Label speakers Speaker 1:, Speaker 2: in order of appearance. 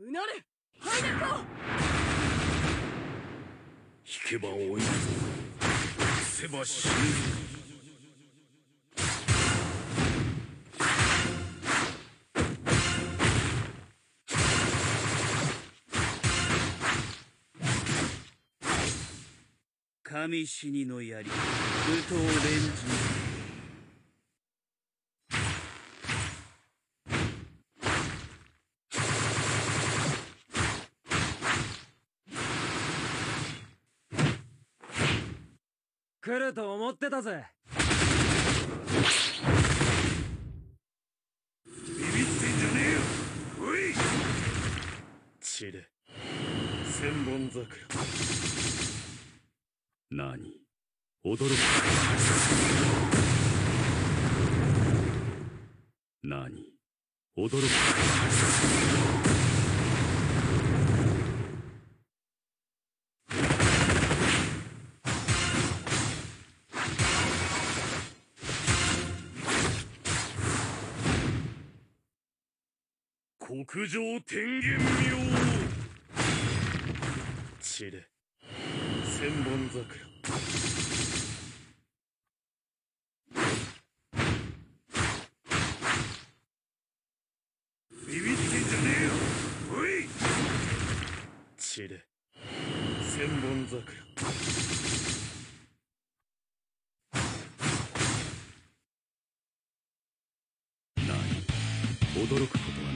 Speaker 1: うなる！ハイネコ
Speaker 2: 引けば追いつせば死ぬ神死にの槍武藤蓮司
Speaker 3: 来ると思ってたぜ。
Speaker 2: ビビってんじゃねえよ。おい。散れ千本桜。何？驚く。何？驚く国上天元妙散れ。千本桜。ビビってんじゃねえよ。おい。散れ。千本桜。驚くことは